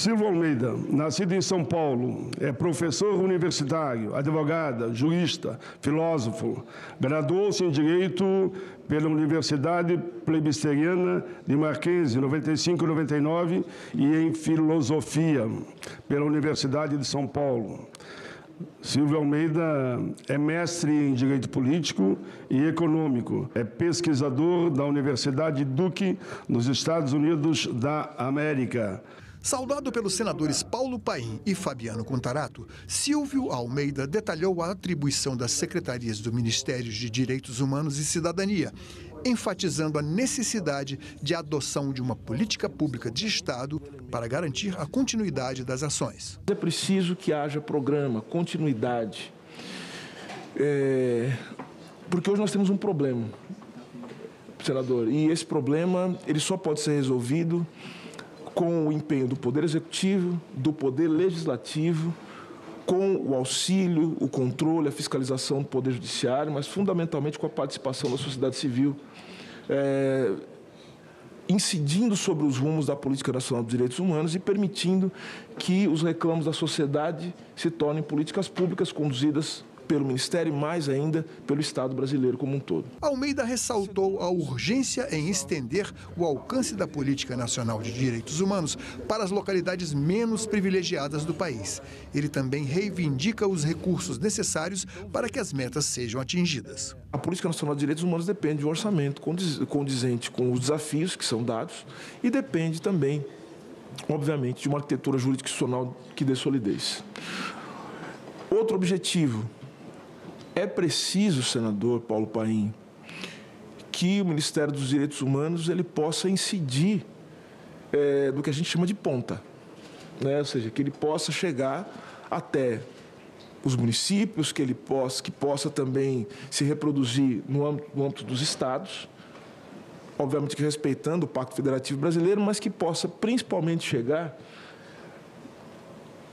Silvio Almeida, nascido em São Paulo, é professor universitário, advogada, jurista, filósofo. Graduou-se em Direito pela Universidade Plebisteriana de Marquense, 95 e 99, e em Filosofia pela Universidade de São Paulo. Silvio Almeida é mestre em Direito Político e Econômico. É pesquisador da Universidade Duke, nos Estados Unidos da América. Saudado pelos senadores Paulo Paim e Fabiano Contarato, Silvio Almeida detalhou a atribuição das secretarias do Ministério de Direitos Humanos e Cidadania, enfatizando a necessidade de adoção de uma política pública de Estado para garantir a continuidade das ações. É preciso que haja programa, continuidade, é... porque hoje nós temos um problema, senador, e esse problema ele só pode ser resolvido com o empenho do Poder Executivo, do Poder Legislativo, com o auxílio, o controle, a fiscalização do Poder Judiciário, mas fundamentalmente com a participação da sociedade civil, é, incidindo sobre os rumos da Política Nacional dos Direitos Humanos e permitindo que os reclamos da sociedade se tornem políticas públicas conduzidas pelo Ministério e mais ainda pelo Estado brasileiro como um todo. Almeida ressaltou a urgência em estender o alcance da Política Nacional de Direitos Humanos para as localidades menos privilegiadas do país. Ele também reivindica os recursos necessários para que as metas sejam atingidas. A Política Nacional de Direitos Humanos depende de um orçamento condizente com os desafios que são dados e depende também, obviamente, de uma arquitetura jurisdicional que dê solidez. Outro objetivo é preciso, senador Paulo Paim, que o Ministério dos Direitos Humanos ele possa incidir é, no que a gente chama de ponta, né? ou seja, que ele possa chegar até os municípios, que ele possa, que possa também se reproduzir no âmbito, no âmbito dos estados, obviamente que respeitando o Pacto Federativo Brasileiro, mas que possa principalmente chegar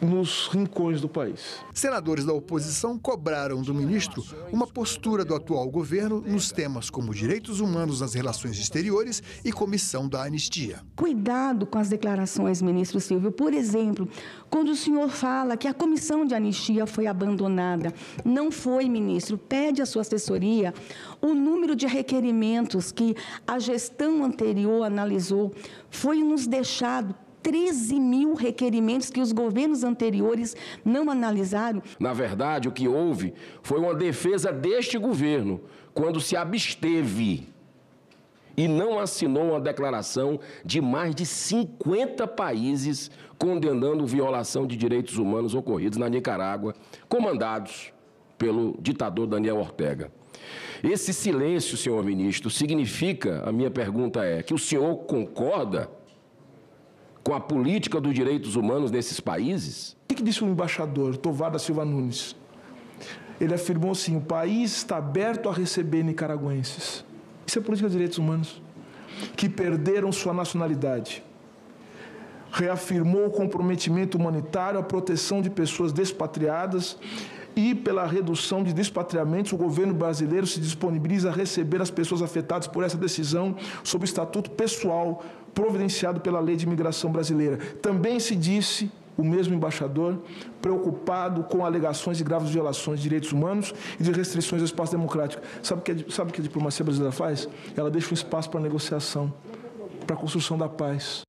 nos rincões do país. Senadores da oposição cobraram do ministro uma postura do atual governo nos temas como direitos humanos nas relações exteriores e comissão da anistia. Cuidado com as declarações, ministro Silvio. Por exemplo, quando o senhor fala que a comissão de anistia foi abandonada, não foi, ministro. Pede à sua assessoria o número de requerimentos que a gestão anterior analisou foi nos deixado 13 mil requerimentos que os governos anteriores não analisaram. Na verdade, o que houve foi uma defesa deste governo, quando se absteve e não assinou uma declaração de mais de 50 países condenando violação de direitos humanos ocorridos na Nicarágua, comandados pelo ditador Daniel Ortega. Esse silêncio, senhor ministro, significa, a minha pergunta é, que o senhor concorda com a política dos direitos humanos nesses países? O que disse o embaixador Tovar da Silva Nunes? Ele afirmou assim: o país está aberto a receber nicaragüenses. Isso é política de direitos humanos. Que perderam sua nacionalidade. Reafirmou o comprometimento humanitário à proteção de pessoas despatriadas e pela redução de despatriamentos, o governo brasileiro se disponibiliza a receber as pessoas afetadas por essa decisão sob o estatuto pessoal providenciado pela Lei de Imigração Brasileira. Também se disse o mesmo embaixador, preocupado com alegações de graves violações de direitos humanos e de restrições ao espaço democrático. Sabe o que, sabe que a diplomacia brasileira faz? Ela deixa um espaço para negociação, para a construção da paz.